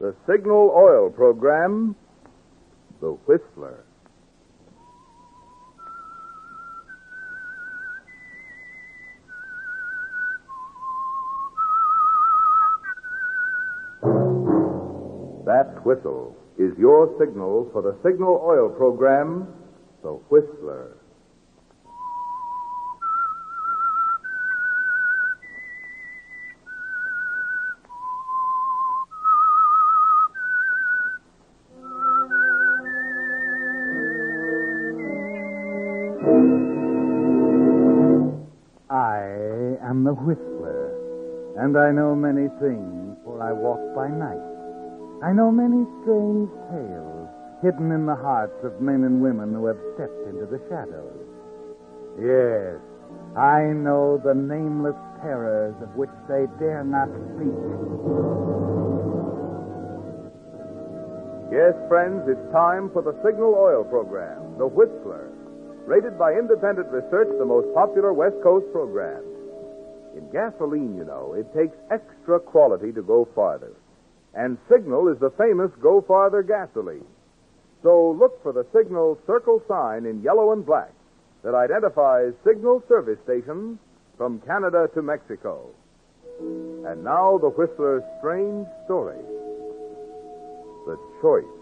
The Signal Oil program, The Whistler. That whistle is your signal for the Signal Oil program, The Whistler. And I know many things, for I walk by night. I know many strange tales hidden in the hearts of men and women who have stepped into the shadows. Yes, I know the nameless terrors of which they dare not speak. Yes, friends, it's time for the Signal Oil program, The Whistler. Rated by independent research, the most popular West Coast program. In gasoline, you know, it takes extra quality to go farther. And Signal is the famous Go Farther gasoline. So look for the Signal circle sign in yellow and black that identifies Signal service stations from Canada to Mexico. And now the Whistler's strange story The Choice.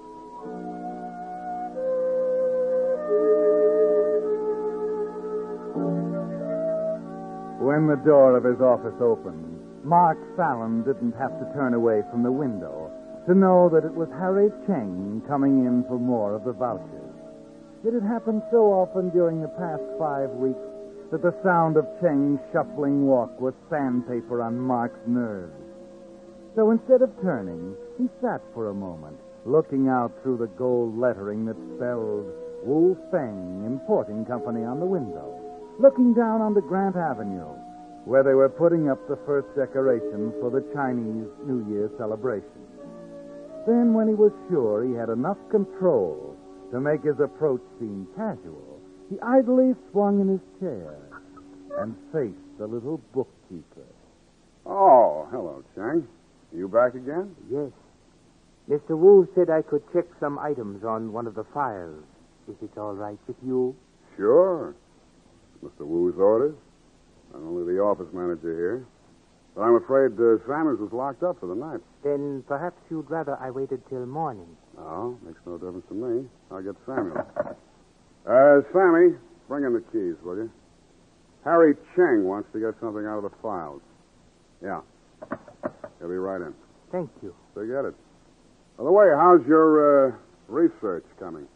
When the door of his office opened, Mark Fallon didn't have to turn away from the window to know that it was Harry Cheng coming in for more of the vouchers. It had happened so often during the past five weeks that the sound of Cheng's shuffling walk was sandpaper on Mark's nerves. So instead of turning, he sat for a moment, looking out through the gold lettering that spelled Wu Feng Importing Company on the window looking down onto Grant Avenue, where they were putting up the first decorations for the Chinese New Year celebration. Then, when he was sure he had enough control to make his approach seem casual, he idly swung in his chair and faced the little bookkeeper. Oh, hello, Chang. You back again? Yes. Mr. Wu said I could check some items on one of the files. Is it all right with you? Sure. Mr. Wu's orders. I'm only the office manager here. But I'm afraid uh, Sammers was locked up for the night. Then perhaps you'd rather I waited till morning. No, makes no difference to me. I'll get Samuel. Uh, Sammy, bring in the keys, will you? Harry Cheng wants to get something out of the files. Yeah. He'll be right in. Thank you. Forget it. By the way, how's your uh, research coming?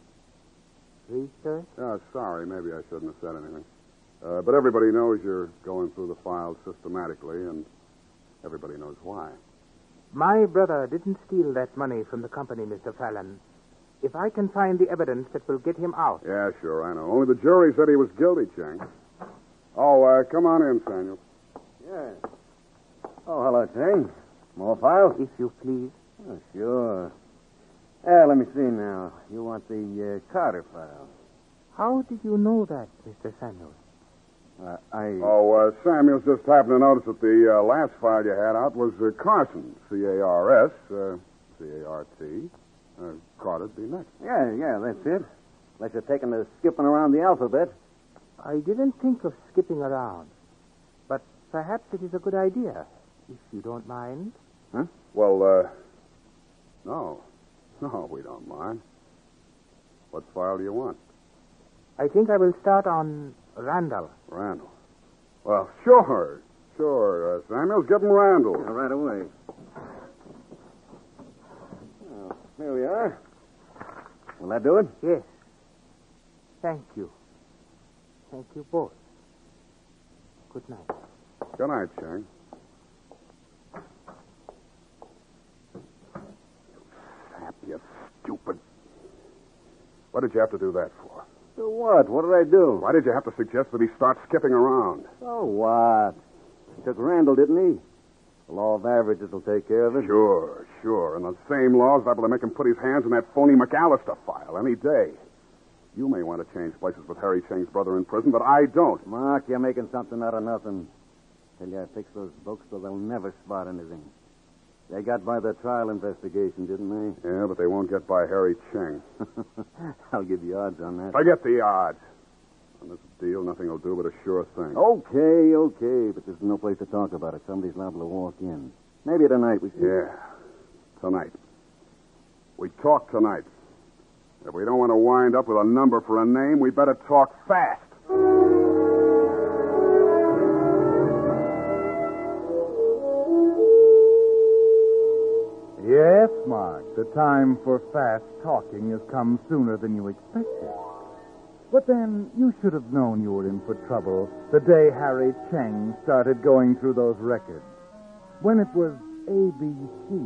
Research? Oh, sorry, maybe I shouldn't have said anything. Uh, but everybody knows you're going through the files systematically, and everybody knows why. My brother didn't steal that money from the company, Mr. Fallon. If I can find the evidence that will get him out. Yeah, sure, I know. Only the jury said he was guilty, Chang. Oh, uh, come on in, Samuel. Yeah. Oh, hello, Chang. More files? If you please. Oh, sure. Yeah, let me see now. You want the uh, Carter file. How did you know that, Mr. Samuel? Uh, I. Oh, uh, Samuel's just happened to notice that the uh, last file you had out was uh, Carson, C A R S, uh, C A R T. Uh, Carter'd be next. Yeah, yeah, that's it. Unless you're taking the skipping around the alphabet. I didn't think of skipping around. But perhaps it is a good idea, if you don't mind. Huh? Well, uh, no. No, we don't mind. What file do you want? I think I will start on Randall. Randall. Well, sure. Sure. Uh, Samuel's getting Randall. Yeah, right away. Oh, here we are. Will that do it? Yes. Thank you. Thank you both. Good night. Good night, Chang. Sap, you stupid. What did you have to do that for? So what? What did I do? Why did you have to suggest that he start skipping around? So what? He took Randall, didn't he? The law of averages will take care of it. Sure, sure. And the same law's liable to make him put his hands in that phony McAllister file any day. You may want to change places with Harry Chang's brother in prison, but I don't. Mark, you're making something out of nothing. Tell you I fix those books so they'll never spot anything. They got by the trial investigation, didn't they? Yeah, but they won't get by Harry Cheng. I'll give you odds on that. Forget the odds. On this deal, nothing will do but a sure thing. Okay, okay, but there's no place to talk about it. Somebody's liable to walk in. Maybe tonight we should. Yeah. Tonight. We talk tonight. If we don't want to wind up with a number for a name, we better talk fast. Yes, Mark, the time for fast talking has come sooner than you expected. But then, you should have known you were in for trouble the day Harry Cheng started going through those records. When it was ABC,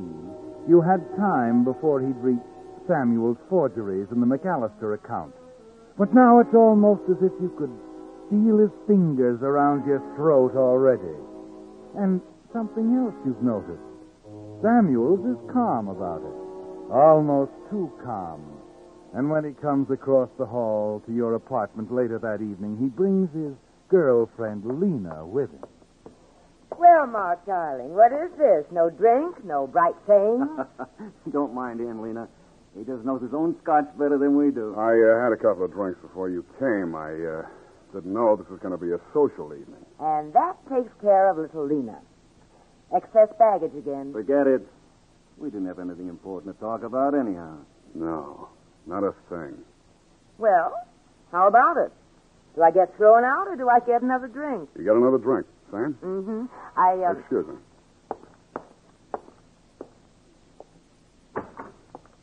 you had time before he'd reached Samuel's forgeries in the McAllister account. But now it's almost as if you could feel his fingers around your throat already. And something else you've noticed. Samuels is calm about it. Almost too calm. And when he comes across the hall to your apartment later that evening, he brings his girlfriend, Lena, with him. Well, Mark, darling, what is this? No drink, no bright thing? Don't mind him, Lena. He just knows his own scotch better than we do. I uh, had a couple of drinks before you came. I uh, didn't know this was going to be a social evening. and that takes care of little Lena. Excess baggage again. Forget it. We didn't have anything important to talk about, anyhow. No, not a thing. Well, how about it? Do I get thrown out or do I get another drink? You got another drink, Sam? Mm-hmm. I, uh, Excuse me.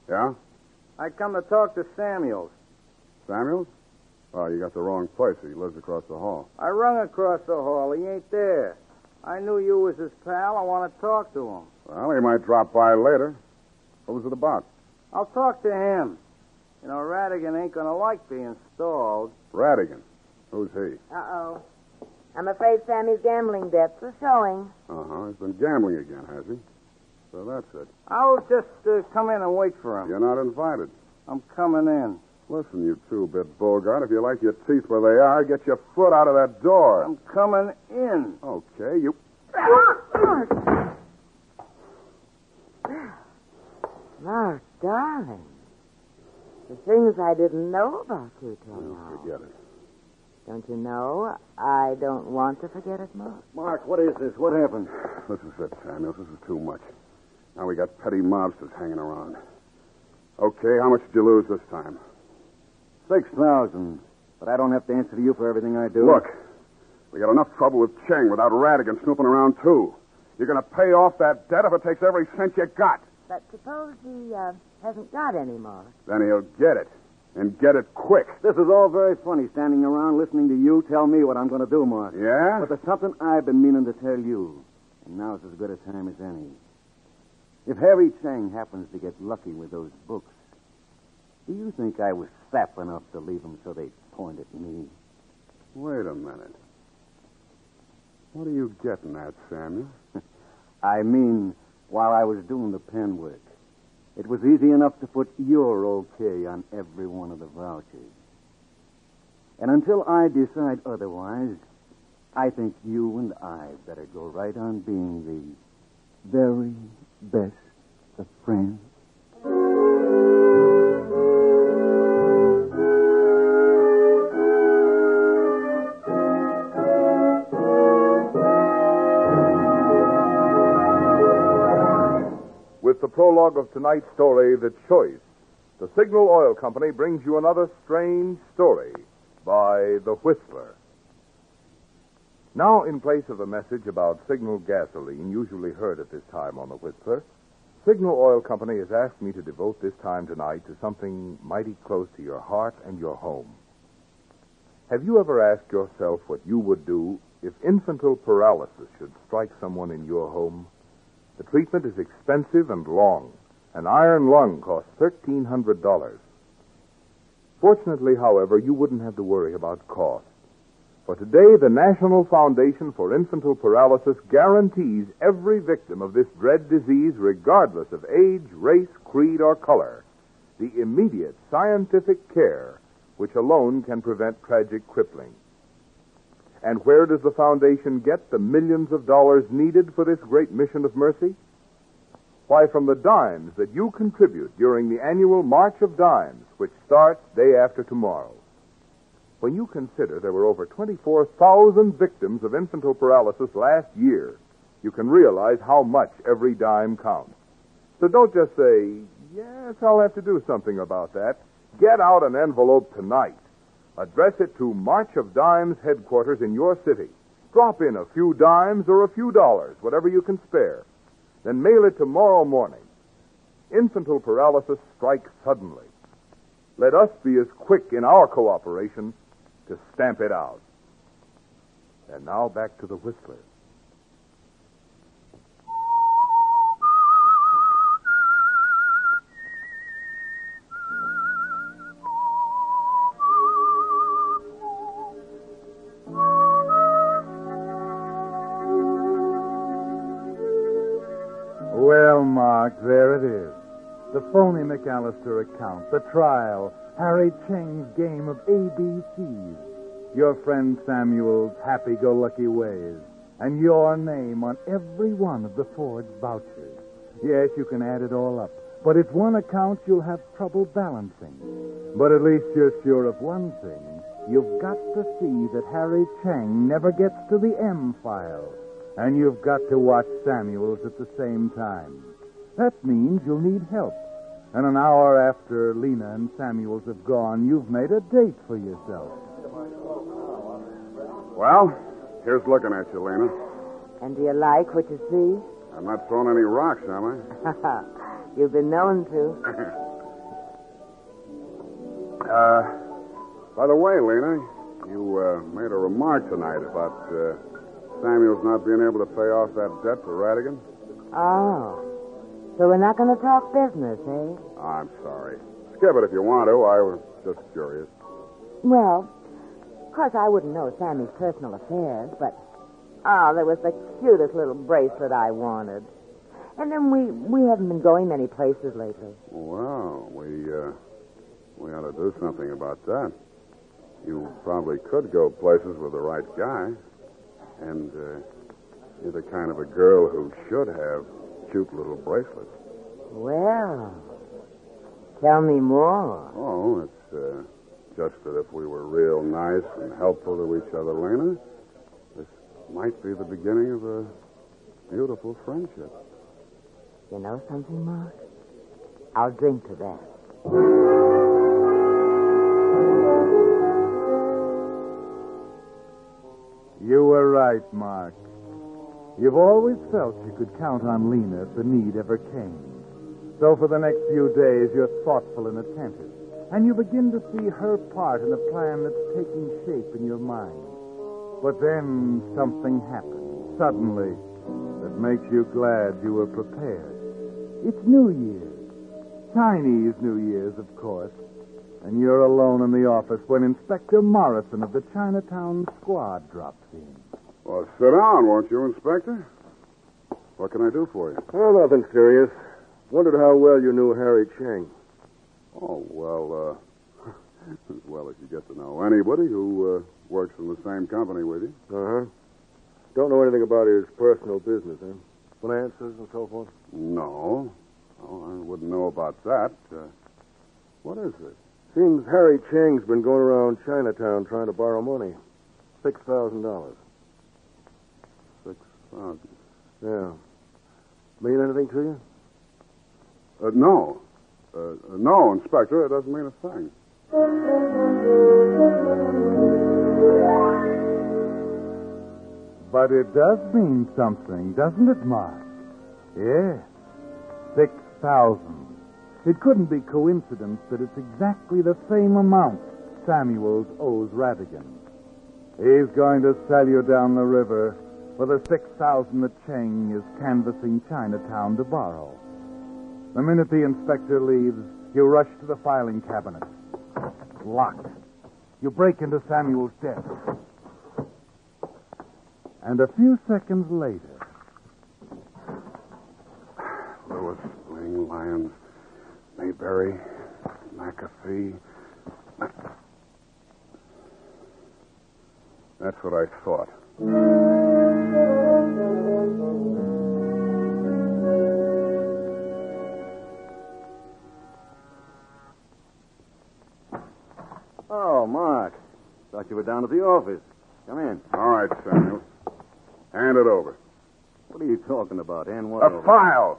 Yeah? I come to talk to Samuels. Samuels? Oh, you got the wrong place. He lives across the hall. I rung across the hall. He ain't there. I knew you was his pal. I want to talk to him. Well, he might drop by later. What was it about? I'll talk to him. You know, Radigan ain't going to like being stalled. Radigan. Who's he? uh-oh. I'm afraid Sammy's gambling debts are showing. Uh-huh. He's been gambling again, has he? So that's it. I'll just uh, come in and wait for him. You're not invited. I'm coming in. Listen, you two-bit Bogart, if you like your teeth where they are, get your foot out of that door. I'm coming in. Okay, you... Mark, darling. The things I didn't know about you till now. forget it. Don't you know? I don't want to forget it, Mark. Mark, what is this? What happened? This is it, Samuels. This is too much. Now we got petty mobsters hanging around. Okay, how much did you lose this time? Six thousand. But I don't have to answer to you for everything I do. Look, we got enough trouble with Cheng without Radigan snooping around, too. You're going to pay off that debt if it takes every cent you got. But suppose he uh, hasn't got any, more. Then he'll get it. And get it quick. This is all very funny, standing around listening to you tell me what I'm going to do, Mark. Yeah? But there's something I've been meaning to tell you. And now's as good a time as any. If Harry Chang happens to get lucky with those books, do you think I was sap enough to leave them so they'd point at me? Wait a minute. What are you getting at, Samuel? I mean, while I was doing the pen work, it was easy enough to put your okay on every one of the vouchers. And until I decide otherwise, I think you and I better go right on being the very best of friends. Prologue of tonight's story, The Choice, the Signal Oil Company brings you another strange story by The Whistler. Now, in place of the message about Signal gasoline, usually heard at this time on The Whistler, Signal Oil Company has asked me to devote this time tonight to something mighty close to your heart and your home. Have you ever asked yourself what you would do if infantile paralysis should strike someone in your home? The treatment is expensive and long. An iron lung costs $1,300. Fortunately, however, you wouldn't have to worry about cost. For today, the National Foundation for Infantile Paralysis guarantees every victim of this dread disease, regardless of age, race, creed, or color, the immediate scientific care which alone can prevent tragic crippling. And where does the foundation get the millions of dollars needed for this great mission of mercy? Why, from the dimes that you contribute during the annual March of Dimes, which starts day after tomorrow. When you consider there were over 24,000 victims of infantile paralysis last year, you can realize how much every dime counts. So don't just say, yes, I'll have to do something about that. Get out an envelope tonight. Address it to March of Dimes headquarters in your city. Drop in a few dimes or a few dollars, whatever you can spare. Then mail it tomorrow morning. Infantile paralysis strikes suddenly. Let us be as quick in our cooperation to stamp it out. And now back to the Whistler. Phony McAllister account, the trial, Harry Cheng's game of ABCs, your friend Samuel's happy go lucky ways, and your name on every one of the forged vouchers. Yes, you can add it all up, but it's one account you'll have trouble balancing. But at least you're sure of one thing. You've got to see that Harry Cheng never gets to the M file. And you've got to watch Samuels at the same time. That means you'll need help. And an hour after Lena and Samuels have gone, you've made a date for yourself. Well, here's looking at you, Lena. And do you like what you see? I'm not throwing any rocks, am I? You've been known to. Uh, by the way, Lena, you uh, made a remark tonight about uh, Samuel's not being able to pay off that debt to Radigan. Oh. So we're not going to talk business, eh? I'm sorry. Skip it if you want to. I was just curious. Well, of course, I wouldn't know Sammy's personal affairs, but oh, there was the cutest little bracelet I wanted. And then we we haven't been going many places lately. Well, we uh, we ought to do something about that. You probably could go places with the right guy, and uh, you're the kind of a girl who should have cute little bracelets. Well, tell me more. Oh, it's uh, just that if we were real nice and helpful to each other, Lena, this might be the beginning of a beautiful friendship. You know something, Mark? I'll drink to that. You were right, Mark. You've always felt you could count on Lena if the need ever came. So for the next few days, you're thoughtful and attentive, and you begin to see her part in a plan that's taking shape in your mind. But then something happens, suddenly, that makes you glad you were prepared. It's New Year's. Chinese New Year's, of course. And you're alone in the office when Inspector Morrison of the Chinatown Squad drops in. Well, sit down, won't you, Inspector? What can I do for you? Oh, nothing serious. Wondered how well you knew Harry Chang. Oh, well, uh, as well as you get to know anybody who uh, works in the same company with you. Uh huh. Don't know anything about his personal business, eh? Finances and so forth? No. Oh, I wouldn't know about that. Uh, what is it? Seems Harry Chang's been going around Chinatown trying to borrow money. $6,000. Yeah. Mean anything to you? Uh, no. Uh, uh, no, Inspector, it doesn't mean a thing. But it does mean something, doesn't it, Mark? Yes. Six thousand. It couldn't be coincidence that it's exactly the same amount Samuels owes Radigan. He's going to sell you down the river for the six thousand that Cheng is canvassing Chinatown to borrow. The minute the inspector leaves, you rush to the filing cabinet. Locked. You break into Samuel's desk. And a few seconds later, Lewis, Ling, Lyons, Mayberry, McAfee. That's what I thought. Office. Come in. All right, Samuels. Hand it over. What are you talking about? And what? A over? file.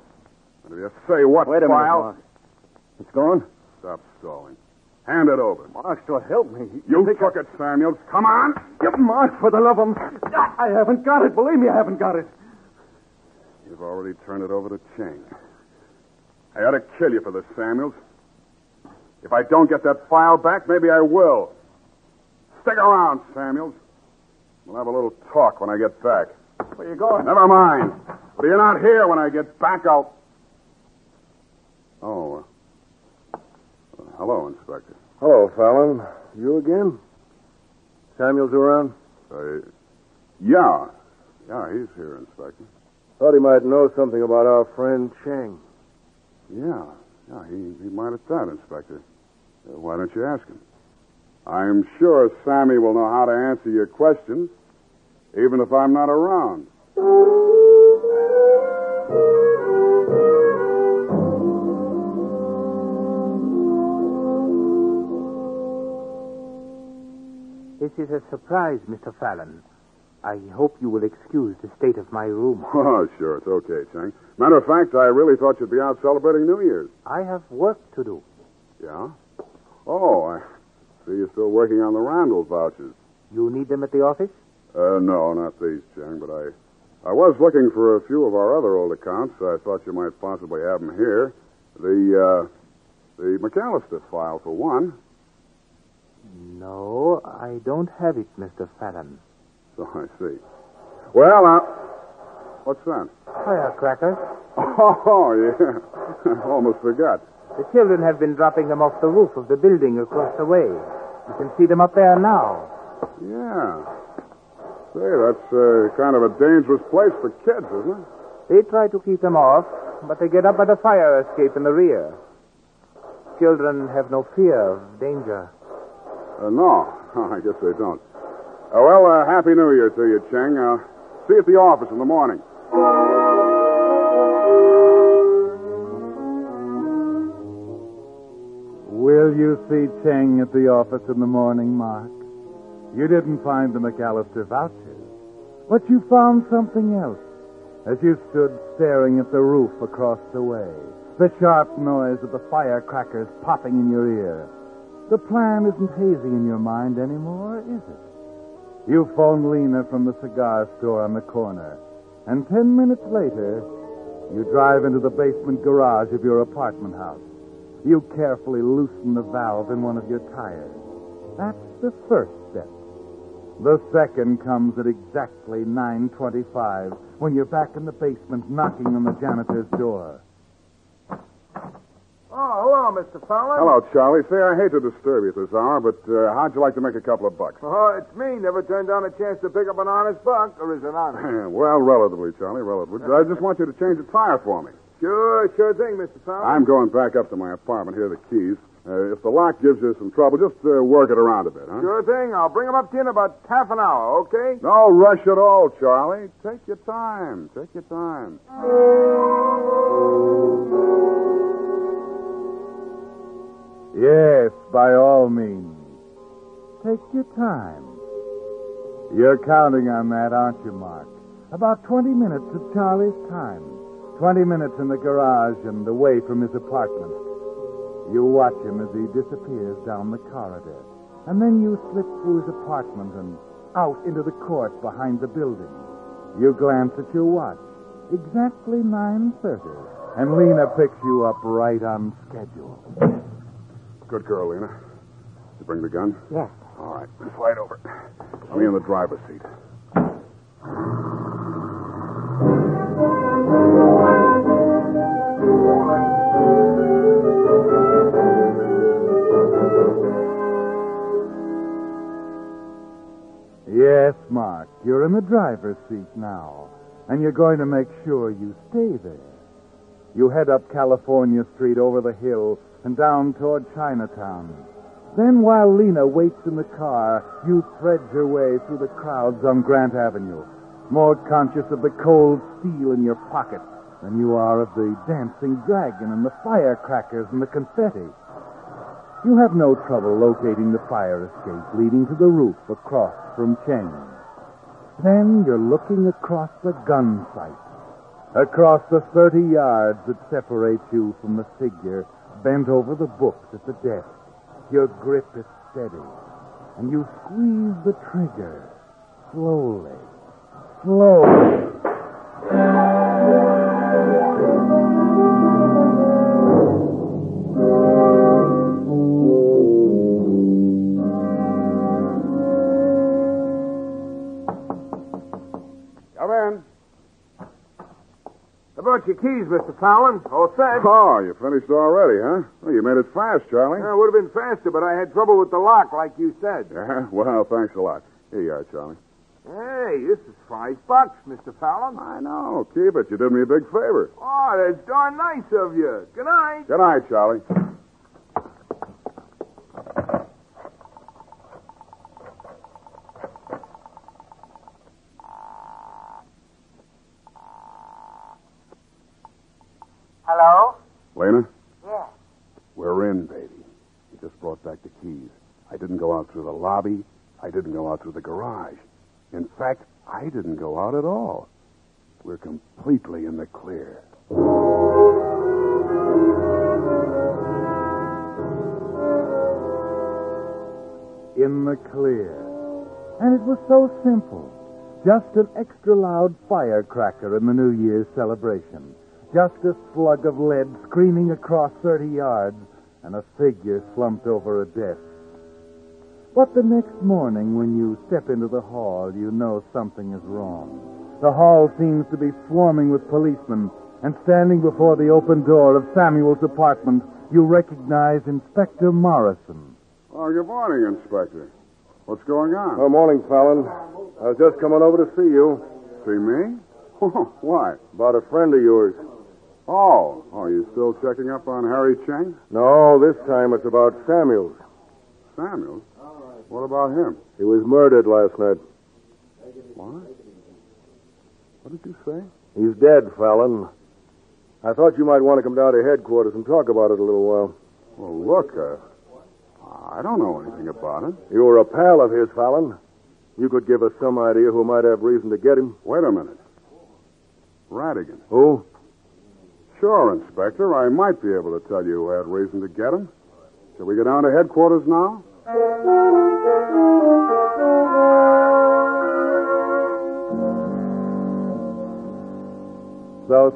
And if you say what Wait a minute, file, Mark. It's gone? stop stalling. Hand it over. Mark, so help me. You took it, Samuels. Come on. Give Mark, for the love of... I haven't got it. Believe me, I haven't got it. You've already turned it over to Chang. I ought to kill you for this, Samuels. If I don't get that file back, maybe I will. Stick around, Samuels. We'll have a little talk when I get back. Where you going? Never mind. But you're not here when I get back, I'll. Oh. Uh, hello, Inspector. Hello, Fallon. You again? Samuel's around? Uh, yeah. Yeah, he's here, Inspector. Thought he might know something about our friend Chang. Yeah. Yeah, he, he might have that, Inspector. Uh, why don't you ask him? I'm sure Sammy will know how to answer your questions, even if I'm not around. This is a surprise, Mr. Fallon. I hope you will excuse the state of my room. Oh, sure, it's okay, Chang. Matter of fact, I really thought you'd be out celebrating New Year's. I have work to do. Yeah? Oh, I see you're still working on the Randall vouchers. You need them at the office? Uh, no, not these, Chang, but I, I was looking for a few of our other old accounts. I thought you might possibly have them here. The, uh, the McAllister file, for one. No, I don't have it, Mr. Fallon. So I see. Well, uh, what's that? Firecrackers. Oh, yeah. Almost forgot. The children have been dropping them off the roof of the building across the way. You can see them up there now. Yeah. Say, that's uh, kind of a dangerous place for kids, isn't it? They try to keep them off, but they get up by the fire escape in the rear. Children have no fear of danger. Uh, no, I guess they don't. Uh, well, uh, Happy New Year to you, Cheng. Uh, see you at the office in the morning. Will you see Cheng at the office in the morning, Mark? You didn't find the McAllister vouchers, but you found something else as you stood staring at the roof across the way. The sharp noise of the firecrackers popping in your ear. The plan isn't hazy in your mind anymore, is it? You phone Lena from the cigar store on the corner, and ten minutes later, you drive into the basement garage of your apartment house. You carefully loosen the valve in one of your tires. That's the first step. The second comes at exactly 9.25 when you're back in the basement knocking on the janitor's door. Oh, hello, Mr. Fallon. Hello, Charlie. Say, I hate to disturb you at this hour, but uh, how'd you like to make a couple of bucks? Oh, it's me. Never turned down a chance to pick up an honest buck. Or is it honest? well, relatively, Charlie, relatively. I just want you to change a tire for me. Sure, sure thing, Mr. Fallon. I'm going back up to my apartment. Here are the keys. Uh, if the lock gives you some trouble, just uh, work it around a bit, huh? Sure thing. I'll bring 'em up to you in about half an hour, okay? No rush at all, Charlie. Take your time. Take your time. Yes, by all means. Take your time. You're counting on that, aren't you, Mark? About 20 minutes of Charlie's time. 20 minutes in the garage and away from his apartment. You watch him as he disappears down the corridor. And then you slip through his apartment and out into the court behind the building. You glance at your watch. Exactly 9.30. And Lena picks you up right on schedule. Good girl, Lena. You bring the gun? Yes. All right. Slide over. Me in the driver's seat. Yes, Mark, you're in the driver's seat now, and you're going to make sure you stay there. You head up California Street over the hill and down toward Chinatown. Then, while Lena waits in the car, you thread your way through the crowds on Grant Avenue, more conscious of the cold steel in your pocket than you are of the dancing dragon and the firecrackers and the confetti. You have no trouble locating the fire escape leading to the roof across from Cheng. Then you're looking across the gun sight, across the 30 yards that separate you from the figure bent over the books at the desk. Your grip is steady, and you squeeze the trigger slowly, slowly. About your keys, Mr. Fallon? All set? Oh, you finished already, huh? Well, you made it fast, Charlie. Yeah, it would have been faster, but I had trouble with the lock, like you said. Yeah, well, thanks a lot. Here you are, Charlie. Hey, this is five bucks, Mr. Fallon. I know. Keep it. You did me a big favor. Oh, that's darn nice of you. Good night. Good night, Charlie. Hello? Lena, Yeah. we're in, baby. You just brought back the keys. I didn't go out through the lobby. I didn't go out through the garage. In fact, I didn't go out at all. We're completely in the clear. in the clear. And it was so simple. Just an extra loud firecracker in the New Year's celebration. Just a slug of lead screaming across 30 yards and a figure slumped over a desk. But the next morning, when you step into the hall, you know something is wrong. The hall seems to be swarming with policemen, and standing before the open door of Samuel's apartment, you recognize Inspector Morrison. Oh, good morning, Inspector. What's going on? Good morning, Fallon. I was just coming over to see you See me? Why? about a friend of yours. Oh, are you still checking up on Harry Cheng? No, this time it's about Samuels. Samuel? What about him? He was murdered last night. What? What did you say? He's dead, Fallon. I thought you might want to come down to headquarters and talk about it a little while. Well, look, uh, I don't know anything about it. You were a pal of his, Fallon. You could give us some idea who might have reason to get him. Wait a minute. Radigan. Who? Sure, Inspector. I might be able to tell you who had reason to get him. Shall we go down to headquarters now? So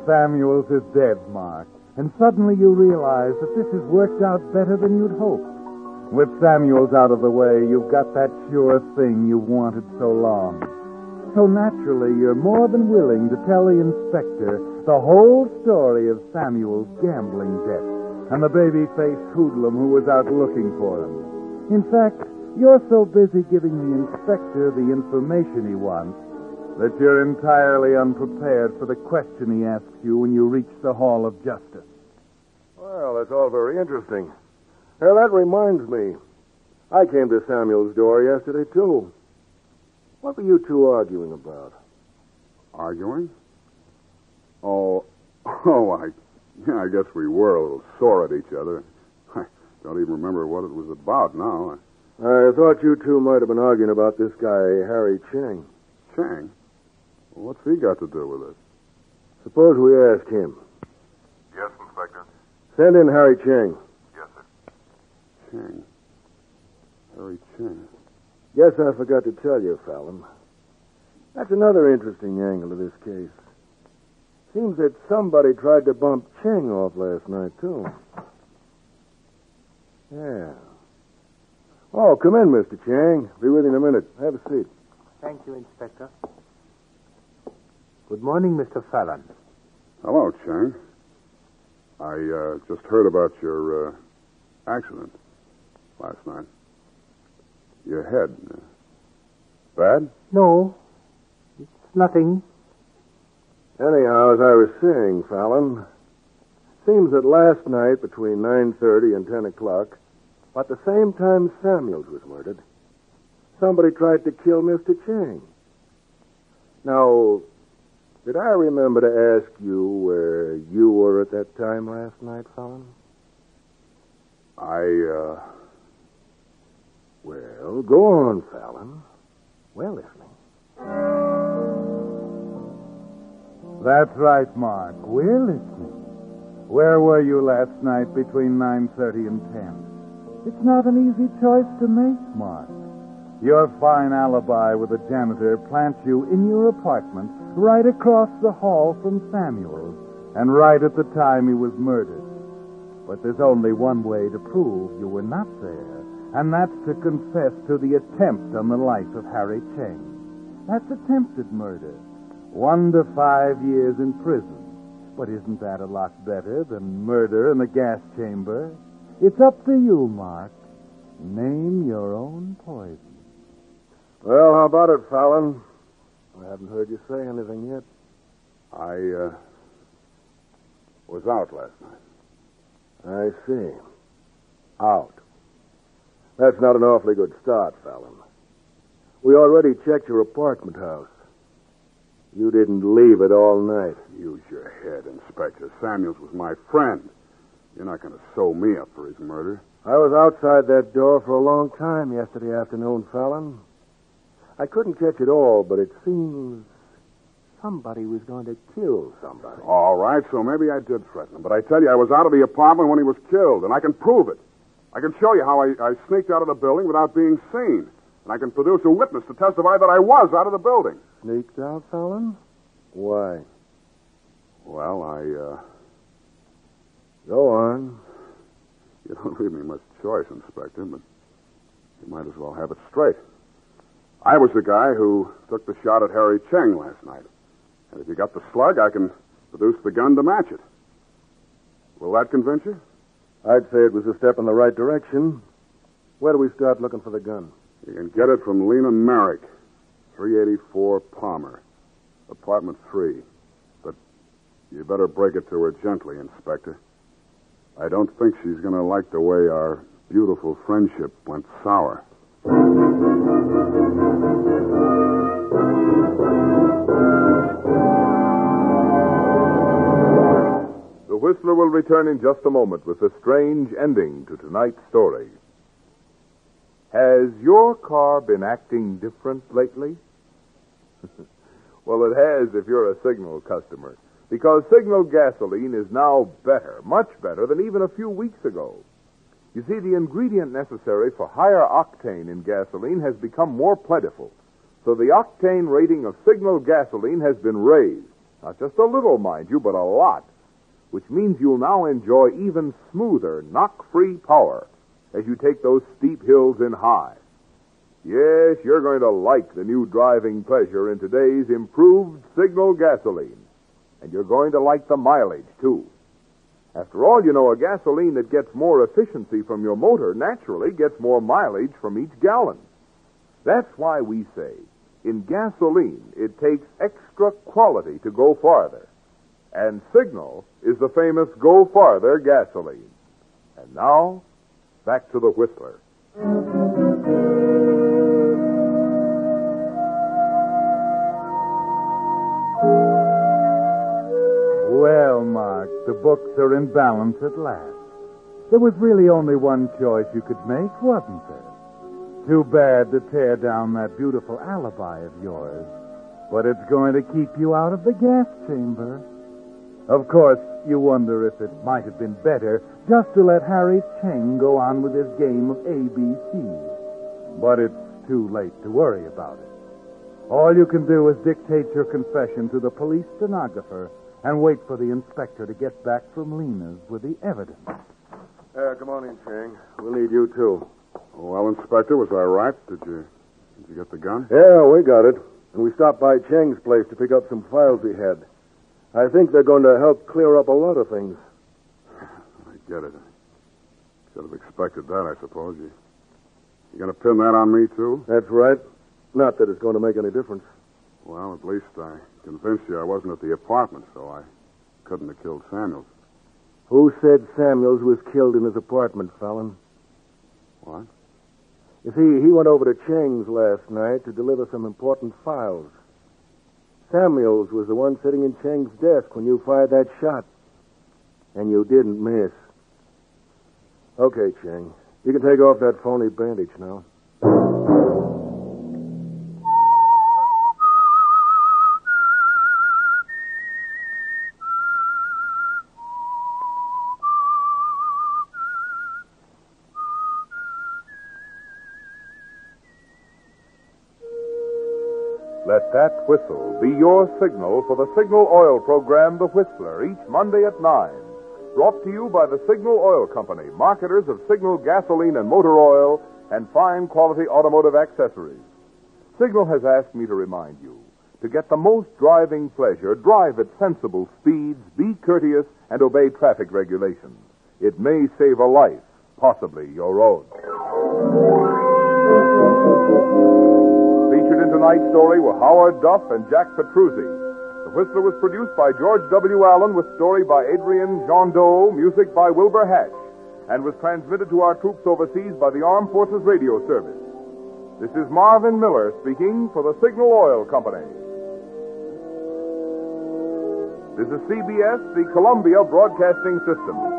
Samuels is dead, Mark. And suddenly you realize that this has worked out better than you'd hoped. With Samuels out of the way, you've got that sure thing you've wanted so long. So naturally, you're more than willing to tell the inspector the whole story of Samuel's gambling debt and the baby-faced hoodlum who was out looking for him. In fact, you're so busy giving the inspector the information he wants that you're entirely unprepared for the question he asks you when you reach the Hall of Justice. Well, that's all very interesting. Well, that reminds me. I came to Samuel's door yesterday, too. What were you two arguing about? Arguing? Oh, oh, I, yeah, I guess we were a little sore at each other. I don't even remember what it was about now. I thought you two might have been arguing about this guy, Harry Chang. Chang? Well, what's he got to do with it? Suppose we ask him. Yes, Inspector. Send in Harry Chang. Yes, sir. Chang. Harry Chang. Guess I forgot to tell you, Fallon. That's another interesting angle of this case. Seems that somebody tried to bump Chang off last night, too. Yeah. Oh, come in, Mr. Chang. Be with you in a minute. Have a seat. Thank you, Inspector. Good morning, Mr. Fallon. Hello, Chang. I uh, just heard about your uh, accident last night. Your head. Uh, bad? No, it's nothing. Anyhow, as I was saying, Fallon, seems that last night between 9.30 and 10 o'clock, about the same time Samuels was murdered, somebody tried to kill Mr. Chang. Now, did I remember to ask you where you were at that time last night, Fallon? I, uh, Well, go on, Fallon. We're listening. That's right, Mark. We're listening. Where were you last night between 9.30 and 10? It's not an easy choice to make, Mark. Your fine alibi with the janitor plants you in your apartment right across the hall from Samuel's and right at the time he was murdered. But there's only one way to prove you were not there, and that's to confess to the attempt on the life of Harry Cheng. That's attempted murder. One to five years in prison. But isn't that a lot better than murder in the gas chamber? It's up to you, Mark. Name your own poison. Well, how about it, Fallon? I haven't heard you say anything yet. I, uh, was out last night. I see. Out. That's not an awfully good start, Fallon. We already checked your apartment house. You didn't leave it all night. Use your head, Inspector. Samuels was my friend. You're not going to sew me up for his murder. I was outside that door for a long time yesterday afternoon, Fallon. I couldn't catch it all, but it seems somebody was going to kill somebody. All right, so maybe I did threaten him. But I tell you, I was out of the apartment when he was killed, and I can prove it. I can show you how I, I sneaked out of the building without being seen. And I can produce a witness to testify that I was out of the building. Sneaked out, Fallon? Why? Well, I, uh, Go on. you don't leave me much choice, Inspector, but you might as well have it straight. I was the guy who took the shot at Harry Cheng last night. And if you got the slug, I can produce the gun to match it. Will that convince you? I'd say it was a step in the right direction. Where do we start looking for the gun? You can get it from Lena Merrick, 384 Palmer, apartment 3. But you better break it to her gently, Inspector. I don't think she's going to like the way our beautiful friendship went sour. The Whistler will return in just a moment with a strange ending to tonight's story. Has your car been acting different lately? well, it has if you're a Signal customer, because Signal gasoline is now better, much better than even a few weeks ago. You see, the ingredient necessary for higher octane in gasoline has become more plentiful, so the octane rating of Signal gasoline has been raised. Not just a little, mind you, but a lot which means you'll now enjoy even smoother, knock-free power as you take those steep hills in high. Yes, you're going to like the new driving pleasure in today's improved Signal gasoline. And you're going to like the mileage, too. After all, you know, a gasoline that gets more efficiency from your motor naturally gets more mileage from each gallon. That's why we say, in gasoline, it takes extra quality to go farther. And Signal is the famous Go Farther gasoline. And now, back to the Whistler. Well, Mark, the books are in balance at last. There was really only one choice you could make, wasn't there? Too bad to tear down that beautiful alibi of yours. But it's going to keep you out of the gas chamber. Of course, you wonder if it might have been better just to let Harry Cheng go on with his game of ABC. But it's too late to worry about it. All you can do is dictate your confession to the police stenographer and wait for the inspector to get back from Lena's with the evidence. Uh, come on in, Chang. We'll need you, too. Oh well, Inspector, was I right? Did you did you get the gun? Yeah, we got it. And we stopped by Chang's place to pick up some files he had. I think they're going to help clear up a lot of things. I get it. Should have expected that, I suppose. You you going to pin that on me, too? That's right. Not that it's going to make any difference. Well, at least I convinced you I wasn't at the apartment, so I couldn't have killed Samuels. Who said Samuels was killed in his apartment, Fallon? What? You see, he went over to Chang's last night to deliver some important files. Samuels was the one sitting in Chang's desk when you fired that shot. And you didn't miss. Okay, Chang. You can take off that phony bandage now. That whistle be your signal for the Signal Oil program, The Whistler, each Monday at 9. Brought to you by the Signal Oil Company, marketers of Signal gasoline and motor oil and fine quality automotive accessories. Signal has asked me to remind you to get the most driving pleasure, drive at sensible speeds, be courteous, and obey traffic regulations. It may save a life, possibly your own. Tonight's story were Howard Duff and Jack Petruzzi. The Whistler was produced by George W. Allen with story by Adrian Gendot, music by Wilbur Hatch, and was transmitted to our troops overseas by the Armed Forces Radio Service. This is Marvin Miller speaking for the Signal Oil Company. This is CBS, the Columbia Broadcasting System.